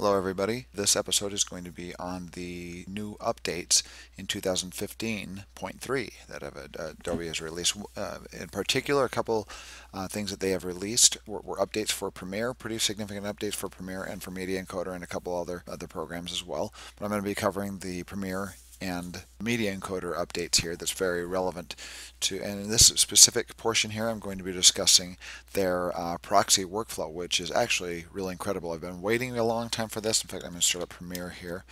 Hello everybody. This episode is going to be on the new updates in 2015.3 that uh, Adobe has released. Uh, in particular, a couple uh, things that they have released were, were, updates for Premiere, pretty significant updates for Premiere and for Media Encoder and a couple other other programs as well. But I'm going to be covering the Premiere and media encoder updates here that's very relevant to and in this specific portion here I'm going to be discussing their uh, proxy workflow which is actually really incredible I've been waiting a long time for this in fact I'm going to start up Premiere here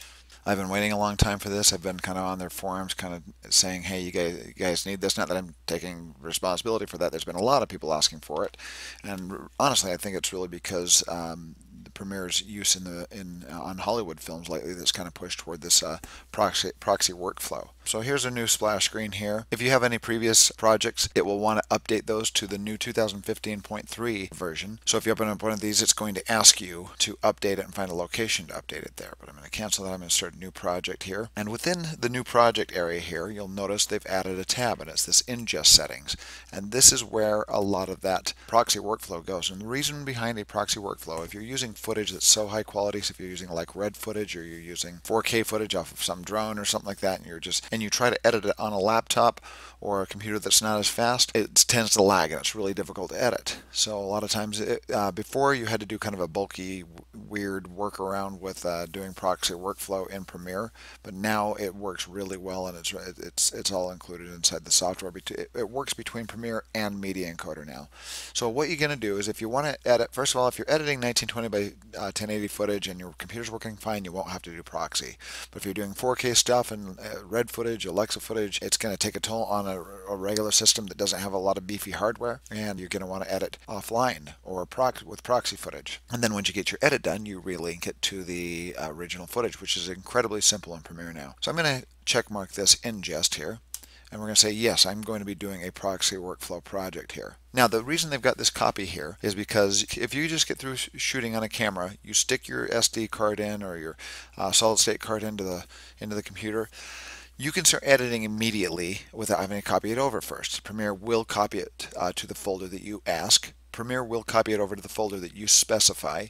I've been waiting a long time for this. I've been kind of on their forums, kind of saying, "Hey, you guys, you guys need this." Not that I'm taking responsibility for that. There's been a lot of people asking for it, and honestly, I think it's really because um, Premiere's use in the in uh, on Hollywood films lately that's kind of pushed toward this uh, proxy proxy workflow. So here's a new splash screen here. If you have any previous projects, it will want to update those to the new 2015.3 version. So if you open up one of these, it's going to ask you to update it and find a location to update it there. But I'm going to cancel that. I'm going to start a new project here. And within the new project area here, you'll notice they've added a tab and it's this ingest settings. And this is where a lot of that proxy workflow goes. And the reason behind a proxy workflow, if you're using footage that's so high quality, so if you're using like red footage or you're using 4K footage off of some drone or something like that, and you're just and you try to edit it on a laptop or a computer that's not as fast, it tends to lag and it's really difficult to edit. So a lot of times, it, uh, before you had to do kind of a bulky, weird workaround with uh, doing proxy workflow in Premiere, but now it works really well and it's it's it's all included inside the software. It, it works between Premiere and Media Encoder now. So what you're going to do is if you want to edit, first of all, if you're editing 1920 by uh, 1080 footage and your computer's working fine, you won't have to do proxy. But if you're doing 4K stuff and uh, red footage, Alexa footage, it's going to take a toll on a, a, regular system that doesn't have a lot of beefy hardware, and you're going to want to edit offline or prox with proxy footage. And then once you get your edit done, you relink it to the original footage, which is incredibly simple in Premiere now. So I'm going to check mark this ingest here and we're going to say yes I'm going to be doing a proxy workflow project here now the reason they've got this copy here is because if you just get through shooting on a camera you stick your SD card in or your uh, solid state card into the into the computer you can start editing immediately without having to copy it over first. Premiere will copy it uh, to the folder that you ask. Premiere will copy it over to the folder that you specify.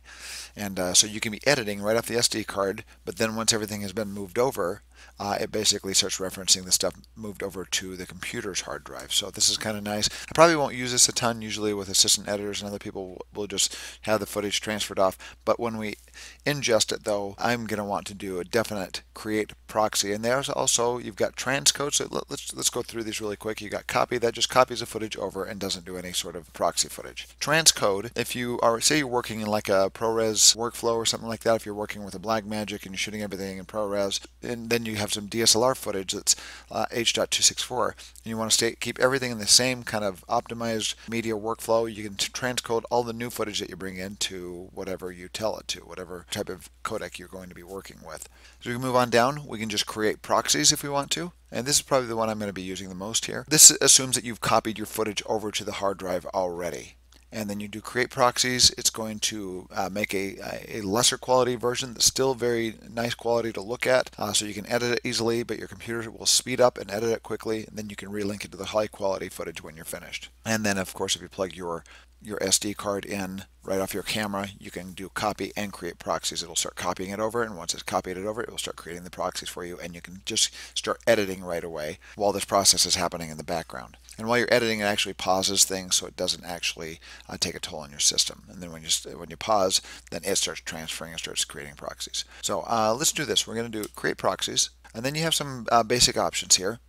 And uh, so you can be editing right off the SD card, but then once everything has been moved over, uh, it basically starts referencing the stuff moved over to the computer's hard drive. So this is kind of nice. I probably won't use this a ton. Usually with assistant editors and other people, we'll just have the footage transferred off. But when we ingest it, though, I'm going to want to do a definite create proxy. And there's also, you've got transcode. So let's, let's go through these really quick. You got copy. That just copies the footage over and doesn't do any sort of proxy footage. Transcode, if you are, say you're working in like a ProRes workflow or something like that, if you're working with a Blackmagic and you're shooting everything in ProRes, and then you have some DSLR footage that's uh, H.264, and you want to stay, keep everything in the same kind of optimized media workflow, you can transcode all the new footage that you bring in to whatever you tell it to, whatever type of codec you're going to be working with. So we can move on down. We can just create proxies if we want to. And this is probably the one I'm going to be using the most here. This assumes that you've copied your footage over to the hard drive already and then you do create proxies, it's going to uh, make a, a lesser quality version that's still very nice quality to look at. Uh, so you can edit it easily, but your computer will speed up and edit it quickly, and then you can relink it to the high quality footage when you're finished. And then, of course, if you plug your your SD card in right off your camera, you can do copy and create proxies. It'll start copying it over, and once it's copied it over, it will start creating the proxies for you, and you can just start editing right away while this process is happening in the background. And while you're editing, it actually pauses things so it doesn't actually uh, take a toll on your system. And then when you when you pause, then it starts transferring and starts creating proxies. So uh, let's do this. We're going to do create proxies, and then you have some uh, basic options here.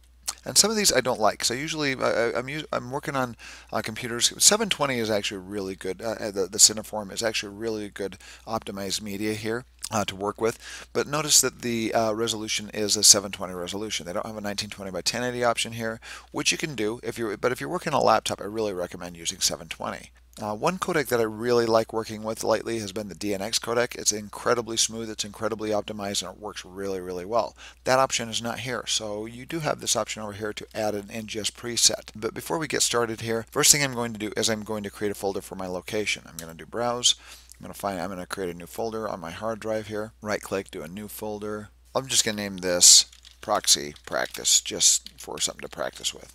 And some of these I don't like. So usually I, am I'm, I'm working on uh, computers. 720 is actually really good. Uh, uh, the, the Cineform is actually really good optimized media here. Uh, to work with, but notice that the uh, resolution is a 720 resolution. They don't have a 1920 by 1080 option here, which you can do if you're. But if you're working on a laptop, I really recommend using 720. Uh, one codec that I really like working with lately has been the DNX codec. It's incredibly smooth, it's incredibly optimized, and it works really, really well. That option is not here, so you do have this option over here to add an ingest preset. But before we get started here, first thing I'm going to do is I'm going to create a folder for my location. I'm going to do browse. I'm going to find, I'm going to create a new folder on my hard drive here. Right click, do a new folder. I'm just going to name this proxy practice just for something to practice with.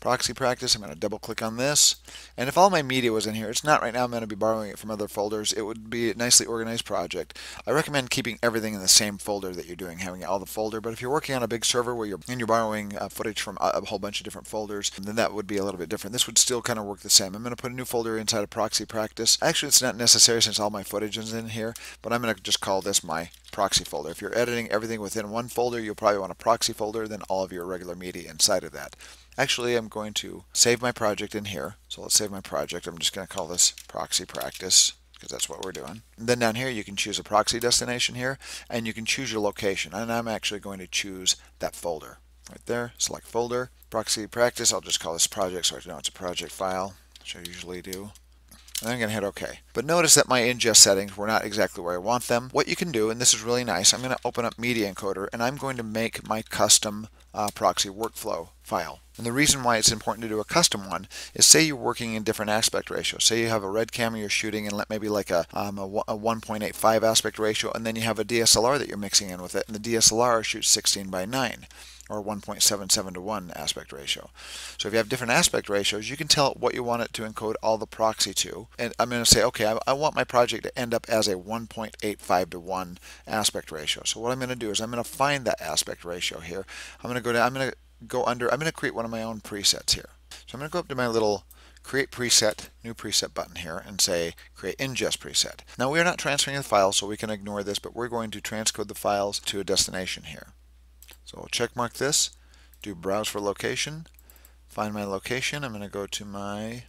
Proxy practice. I'm going to double click on this. And if all my media was in here, it's not right now, I'm going to be borrowing it from other folders. It would be a nicely organized project. I recommend keeping everything in the same folder that you're doing, having all the folder. But if you're working on a big server where you're, and you're borrowing uh, footage from a, a, whole bunch of different folders, then that would be a little bit different. This would still kind of work the same. I'm going to put a new folder inside of proxy practice. Actually, it's not necessary since all my footage is in here, but I'm going to just call this my proxy folder. If you're editing everything within one folder, you'll probably want a proxy folder, then all of your regular media inside of that. Actually, I'm going to save my project in here. So let's save my project. I'm just going to call this proxy practice because that's what we're doing. And then down here you can choose a proxy destination here and you can choose your location and I'm actually going to choose that folder right there select folder proxy practice I'll just call this project so I know it's a project file which I usually do and I'm going to hit OK. But notice that my ingest settings were not exactly where I want them. What you can do, and this is really nice, I'm going to open up Media Encoder and I'm going to make my custom uh, proxy workflow file. And the reason why it's important to do a custom one is say you're working in different aspect ratios. Say you have a red camera you're shooting in let maybe like a, um, a, a 1.85 aspect ratio and then you have a DSLR that you're mixing in with it and the DSLR shoots 16 by 9 or 1.77 to 1 aspect ratio. So if you have different aspect ratios, you can tell what you want it to encode all the proxy to. And I'm going to say, okay, I, I want my project to end up as a 1.85 to 1 aspect ratio. So what I'm going to do is I'm going to find that aspect ratio here. I'm going to go down, I'm going to go under, I'm going to create one of my own presets here. So I'm going to go up to my little create preset, new preset button here and say create ingest preset. Now we are not transferring the file so we can ignore this but we're going to transcode the files to a destination here. So I'll check mark this, do browse for location, find my location. I'm going to go to my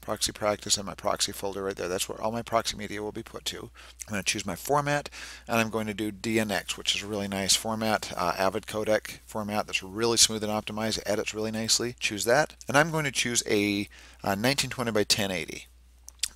proxy practice and my proxy folder right there. That's where all my proxy media will be put to. I'm going to choose my format and I'm going to do DNX, which is a really nice format, uh, Avid codec format that's really smooth and optimized. It edits really nicely. Choose that. And I'm going to choose a uh, 1920 by 1080.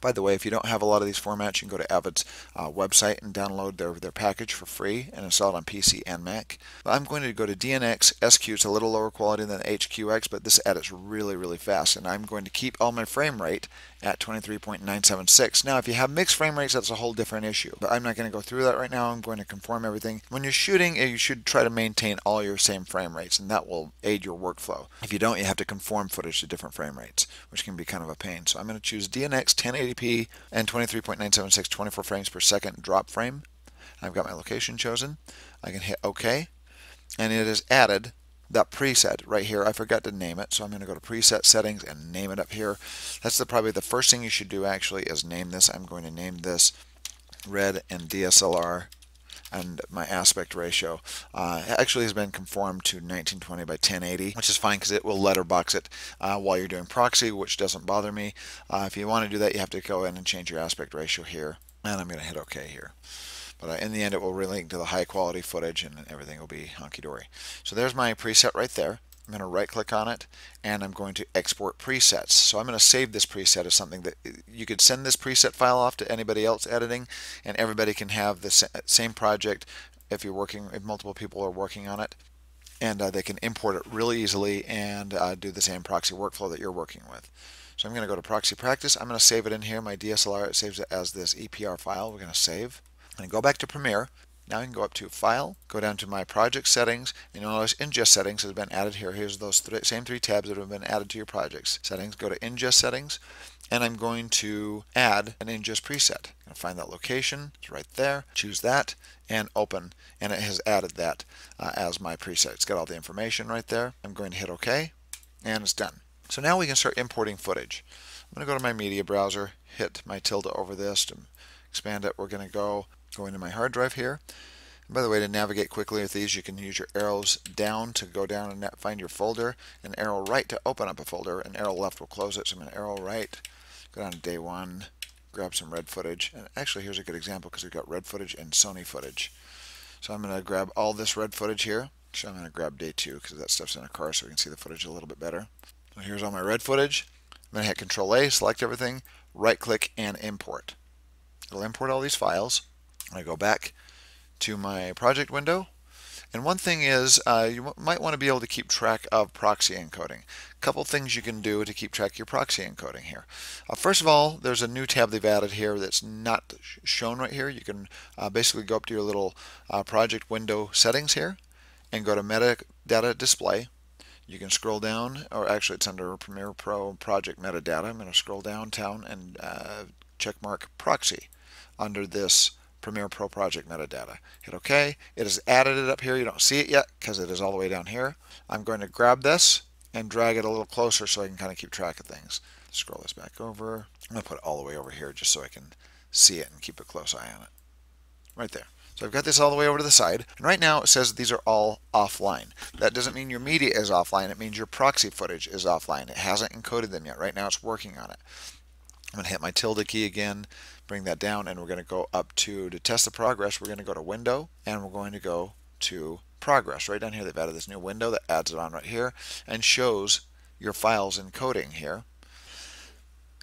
By the way, if you don't have a lot of these formats, you can go to Avid's uh, website and download their, their package for free and install it on PC and Mac. I'm going to go to DNX SQ. It's a little lower quality than HQX, but this edits really, really fast. And I'm going to keep all my frame rate at 23.976. Now, if you have mixed frame rates, that's a whole different issue. But I'm not going to go through that right now. I'm going to conform everything. When you're shooting, you should try to maintain all your same frame rates, and that will aid your workflow. If you don't, you have to conform footage to different frame rates, which can be kind of a pain. So I'm going to choose DNX 1080 1080p and 23.976 24 frames per second drop frame. I've got my location chosen. I can hit OK and it is added that preset right here. I forgot to name it, so I'm going to go to preset settings and name it up here. That's the, probably the first thing you should do actually is name this. I'm going to name this red and DSLR and my aspect ratio uh, actually has been conformed to 1920 by 1080 which is fine because it will letterbox it uh, while you're doing proxy which doesn't bother me. Uh, if you want to do that you have to go in and change your aspect ratio here and I'm going to hit OK here. But uh, in the end it will relink to the high quality footage and everything will be honky-dory so there's my preset right there I'm going to right click on it and I'm going to export presets. So I'm going to save this preset as something that you could send this preset file off to anybody else editing and everybody can have the same project if you're working, if multiple people are working on it and uh, they can import it really easily and uh, do the same proxy workflow that you're working with. So I'm going to go to proxy practice. I'm going to save it in here. My DSLR, it saves it as this EPR file. We're going to save. and go back to Premiere. Now I can go up to File, go down to my project settings, and you'll notice ingest settings has been added here. Here's those th same three tabs that have been added to your projects. Settings, go to ingest settings, and I'm going to add an ingest preset. I'm going to find that location, it's right there, choose that, and open, and it has added that uh, as my preset. It's got all the information right there. I'm going to hit OK, and it's done. So now we can start importing footage. I'm going to go to my media browser, hit my tilde over this to expand it. We're going to go go into my hard drive here. And by the way, to navigate quickly with these, you can use your arrows down to go down and find your folder, and arrow right to open up a folder, and arrow left will close it. So I'm going to arrow right, go down to day one, grab some red footage. And actually, here's a good example because we've got red footage and Sony footage. So I'm going to grab all this red footage here. So I'm going to grab day two because that stuff's in a car so we can see the footage a little bit better. So here's all my red footage. I'm going to hit Control A, select everything, right click and import. It'll import all these files. I go back to my project window. And one thing is uh, you might want to be able to keep track of proxy encoding. A couple things you can do to keep track of your proxy encoding here. Uh, first of all, there's a new tab they've added here that's not shown right here. You can uh, basically go up to your little uh, project window settings here and go to metadata display you can scroll down, or actually it's under Premiere Pro Project Metadata. I'm going to scroll down, downtown and uh, check mark proxy under this Premiere Pro Project metadata. Hit OK. It has added it up here. You don't see it yet because it is all the way down here. I'm going to grab this and drag it a little closer so I can kind of keep track of things. Scroll this back over. I'm going to put it all the way over here just so I can see it and keep a close eye on it. Right there. So I've got this all the way over to the side. And right now it says these are all offline. That doesn't mean your media is offline. It means your proxy footage is offline. It hasn't encoded them yet. Right now it's working on it. I'm going to hit my tilde key again, bring that down, and we're going to go up to, to test the progress, we're going to go to Window, and we're going to go to Progress. Right down here, they've added this new window that adds it on right here and shows your files encoding here.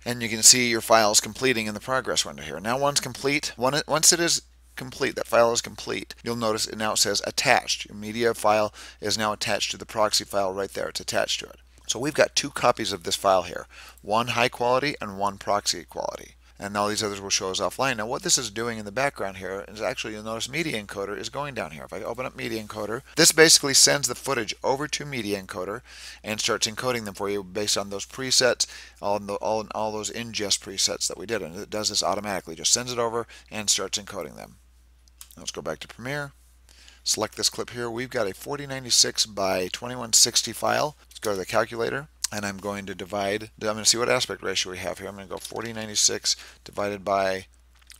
And you can see your files completing in the progress window here. Now once complete, once it is complete, that file is complete, you'll notice it now says attached. Your media file is now attached to the proxy file right there. It's attached to it. So we've got two copies of this file here, one high quality and one proxy quality. And all these others will show us offline. Now what this is doing in the background here is actually you'll notice Media Encoder is going down here. If I open up Media Encoder, this basically sends the footage over to Media Encoder and starts encoding them for you based on those presets, all, the, all, all those ingest presets that we did. And it does this automatically, just sends it over and starts encoding them. Let's go back to Premiere select this clip here. We've got a 4096 by 2160 file. Let's go to the calculator and I'm going to divide, I'm going to see what aspect ratio we have here. I'm going to go 4096 divided by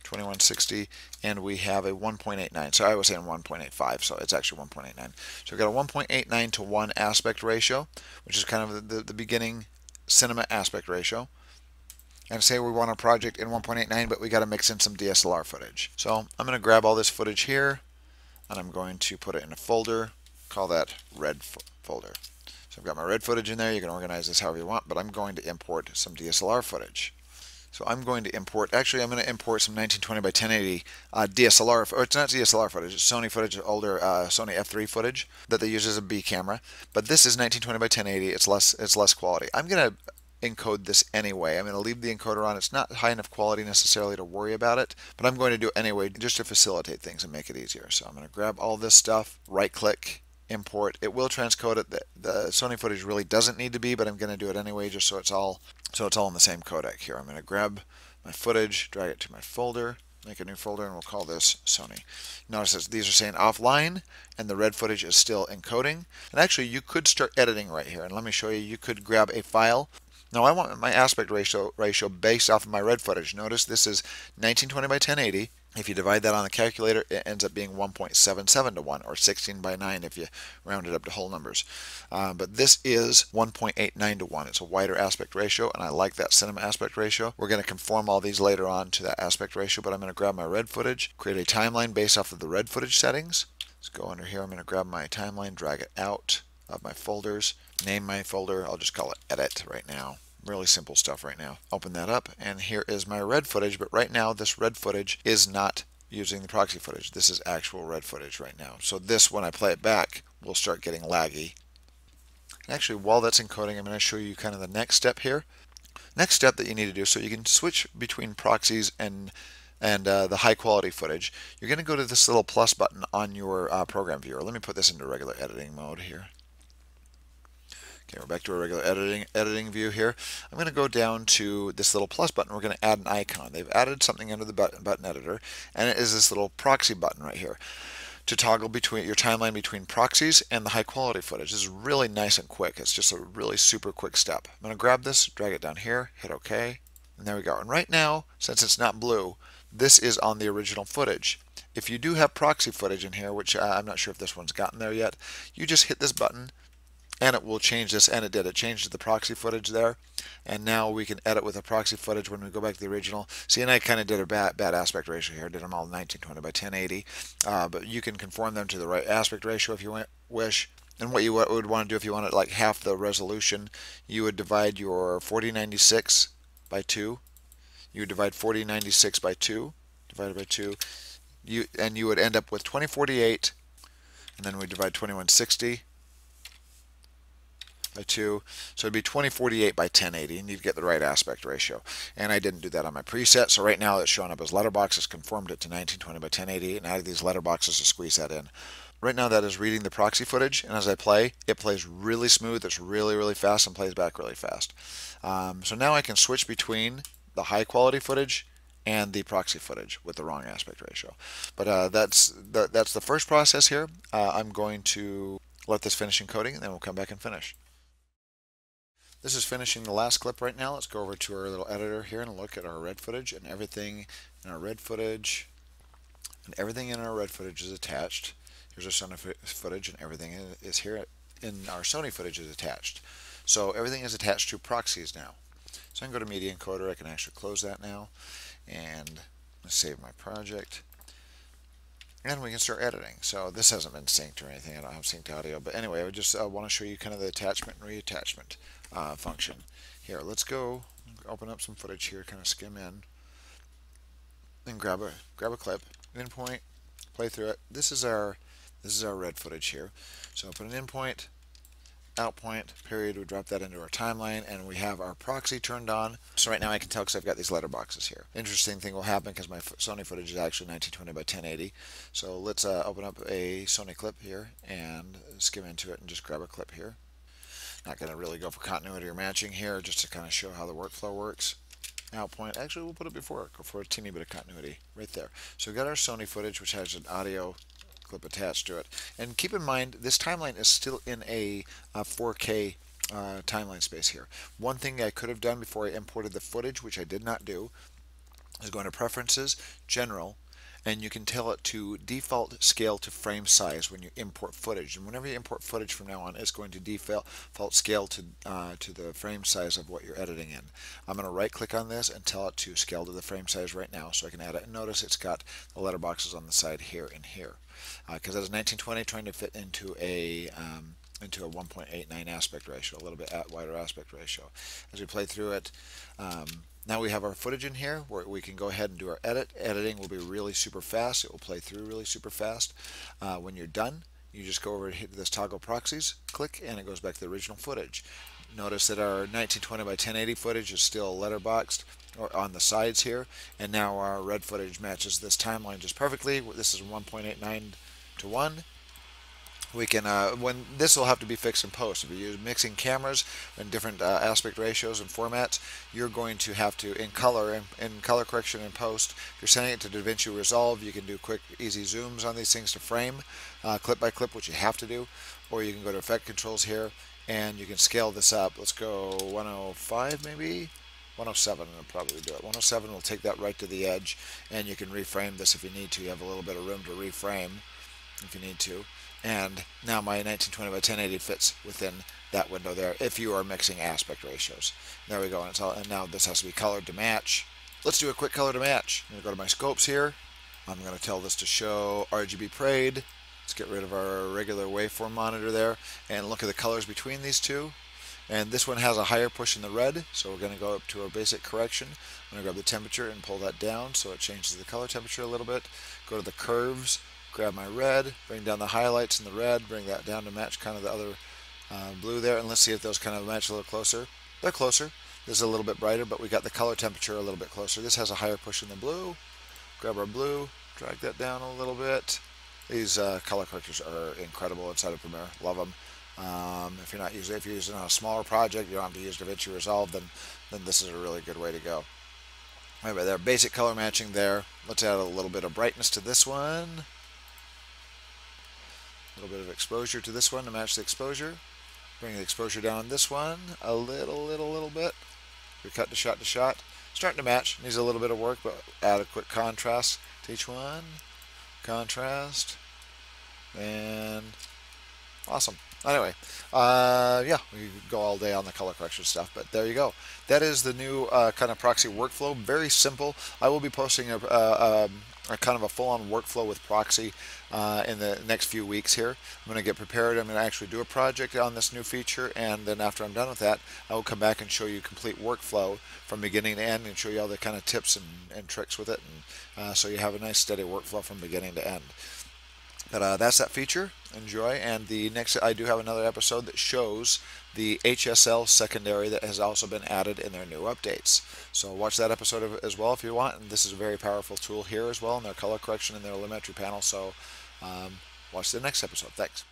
2160 and we have a 1.89 so I was saying 1.85 so it's actually 1.89 so we've got a 1.89 to 1 aspect ratio which is kind of the, the beginning cinema aspect ratio. And say we want a project in 1.89 but we got to mix in some DSLR footage. So I'm going to grab all this footage here and I'm going to put it in a folder call that red fo folder I've got my red footage in there. You can organize this however you want, but I'm going to import some DSLR footage. So I'm going to import, actually I'm going to import some 1920 by 1080 uh, DSLR, or it's not DSLR footage, it's Sony footage, older uh, Sony F3 footage that they use as a B camera. But this is 1920 by 1080, it's less, it's less quality. I'm going to encode this anyway. I'm going to leave the encoder on. It's not high enough quality necessarily to worry about it, but I'm going to do it anyway just to facilitate things and make it easier. So I'm going to grab all this stuff, right click, import. It will transcode it. The, the Sony footage really doesn't need to be, but I'm going to do it anyway just so it's all so it's all in the same codec here. I'm going to grab my footage, drag it to my folder, make a new folder, and we'll call this Sony. Notice that these are saying offline, and the red footage is still encoding. And actually, you could start editing right here. And let me show you. You could grab a file. Now I want my aspect ratio ratio based off of my red footage. Notice this is 1920 by 1080. If you divide that on the calculator, it ends up being 1.77 to 1, or 16 by 9 if you round it up to whole numbers. Uh, but this is 1.89 to 1. It's a wider aspect ratio, and I like that cinema aspect ratio. We're going to conform all these later on to that aspect ratio, but I'm going to grab my red footage, create a timeline based off of the red footage settings. Let's go under here. I'm going to grab my timeline, drag it out of my folders, name my folder. I'll just call it edit right now really simple stuff right now. Open that up and here is my red footage, but right now this red footage is not using the proxy footage. This is actual red footage right now. So this, when I play it back, will start getting laggy. And actually, while that's encoding, I'm going to show you kind of the next step here. Next step that you need to do, so you can switch between proxies and and uh, the high quality footage, you're going to go to this little plus button on your uh, program viewer. Let me put this into regular editing mode here. Okay, we're back to our regular editing editing view here. I'm going to go down to this little plus button. We're going to add an icon. They've added something under the button, button editor, and it is this little proxy button right here to toggle between your timeline between proxies and the high quality footage. This is really nice and quick. It's just a really super quick step. I'm going to grab this, drag it down here, hit OK, and there we go. And right now, since it's not blue, this is on the original footage. If you do have proxy footage in here, which uh, I'm not sure if this one's gotten there yet, you just hit this button, and it will change this and it did. It changed the proxy footage there. And now we can edit with the proxy footage when we go back to the original. See and I kind of did a bad, bad aspect ratio here. Did them all 1920 by 1080 uh, but you can conform them to the right aspect ratio if you wish. And what you would want to do if you wanted like half the resolution you would divide your 4096 by 2 you would divide 4096 by 2 divided by 2 you and you would end up with 2048 and then we divide 2160 by 2. So it'd be 2048 by 1080, and you'd get the right aspect ratio. And I didn't do that on my preset, so right now it's showing up as letterboxes, conformed it to 1920 by 1080, and of these letterboxes to squeeze that in. Right now that is reading the proxy footage, and as I play, it plays really smooth, it's really, really fast, and plays back really fast. Um, so now I can switch between the high quality footage and the proxy footage with the wrong aspect ratio. But uh, that's the, that's the first process here. Uh, I'm going to let this finish encoding, and then we'll come back and finish. This is finishing the last clip right now. Let's go over to our little editor here and look at our red footage and everything in our red footage and everything in our red footage is attached. Here's our Sony footage and everything is here in our Sony footage is attached. So everything is attached to proxies now. So I can go to Media Encoder. I can actually close that now and save my project. And we can start editing. So this hasn't been synced or anything. I don't have synced audio. But anyway, I just uh, want to show you kind of the attachment and reattachment uh, function. Here, let's go open up some footage here, kind of skim in, and grab a grab a clip, in point, play through it. This is our this is our red footage here. So put an in point, out point, period. We drop that into our timeline, and we have our proxy turned on. So right now I can tell because I've got these letterboxes here. Interesting thing will happen because my Sony footage is actually 1920 by 1080. So let's uh, open up a Sony clip here and skim into it and just grab a clip here. Not going to really go for continuity or matching here, just to kind of show how the workflow works. Out point, actually we'll put it before, go for a teeny bit of continuity right there. So we've got our Sony footage, which has an audio clip attached to it. And keep in mind, this timeline is still in a, a 4K uh, timeline space here. One thing I could have done before I imported the footage, which I did not do, is go into Preferences, General, and you can tell it to default scale to frame size when you import footage. And whenever you import footage from now on, it's going to default scale to, uh, to the frame size of what you're editing in. I'm going to right click on this and tell it to scale to the frame size right now so I can add it. And notice it's got the letterboxes on the side here and here. Because uh, that is 1920 trying to fit into a um, into a 1.89 aspect ratio, a little bit wider aspect ratio. As we play through it, um, now we have our footage in here where we can go ahead and do our edit. Editing will be really super fast. It will play through really super fast. Uh, when you're done, you just go over to hit this toggle proxies, click, and it goes back to the original footage. Notice that our 1920 by 1080 footage is still letterboxed or on the sides here, and now our red footage matches this timeline just perfectly. This is 1.89 to 1 we can uh, when this will have to be fixed in post. If you're mixing cameras and different uh, aspect ratios and formats you're going to have to in color in, in color correction in post if you're sending it to DaVinci Resolve you can do quick easy zooms on these things to frame uh, clip by clip which you have to do or you can go to effect controls here and you can scale this up. Let's go 105 maybe? 107 will probably do it. 107 will take that right to the edge and you can reframe this if you need to. You have a little bit of room to reframe if you need to and now my 1920 by 1080 fits within that window there if you are mixing aspect ratios. There we go, and, all, and now this has to be colored to match. Let's do a quick color to match. I'm going to go to my scopes here. I'm going to tell this to show RGB parade. Let's get rid of our regular waveform monitor there and look at the colors between these two. And this one has a higher push in the red, so we're going to go up to our basic correction. I'm going to grab the temperature and pull that down so it changes the color temperature a little bit. Go to the curves, grab my red, bring down the highlights in the red, bring that down to match kind of the other uh, blue there, and let's see if those kind of match a little closer. They're closer. This is a little bit brighter, but we got the color temperature a little bit closer. This has a higher push in the blue. Grab our blue, drag that down a little bit. These uh, color correctors are incredible inside of Premiere. Love them. Um, if you're not using, if you're using a smaller project, you don't have to use DaVinci Resolve, then then this is a really good way to go. All right, there, basic color matching there. Let's add a little bit of brightness to this one. A little bit of exposure to this one to match the exposure. Bring the exposure down this one a little, little, little bit. We cut to shot to shot. Starting to match. Needs a little bit of work, but add a quick contrast to each one. Contrast. And awesome. Anyway, uh, yeah, we go all day on the color correction stuff, but there you go. That is the new uh, kind of proxy workflow. Very simple. I will be posting a, uh, um, a kind of a full-on workflow with proxy uh, in the next few weeks here. I'm going to get prepared. I'm going to actually do a project on this new feature, and then after I'm done with that, I will come back and show you complete workflow from beginning to end and show you all the kind of tips and, and tricks with it, and uh, so you have a nice steady workflow from beginning to end. But uh, that's that feature. Enjoy. And the next, I do have another episode that shows the HSL secondary that has also been added in their new updates. So watch that episode as well if you want. And this is a very powerful tool here as well in their color correction and their Lumetri panel. So um, watch the next episode. Thanks.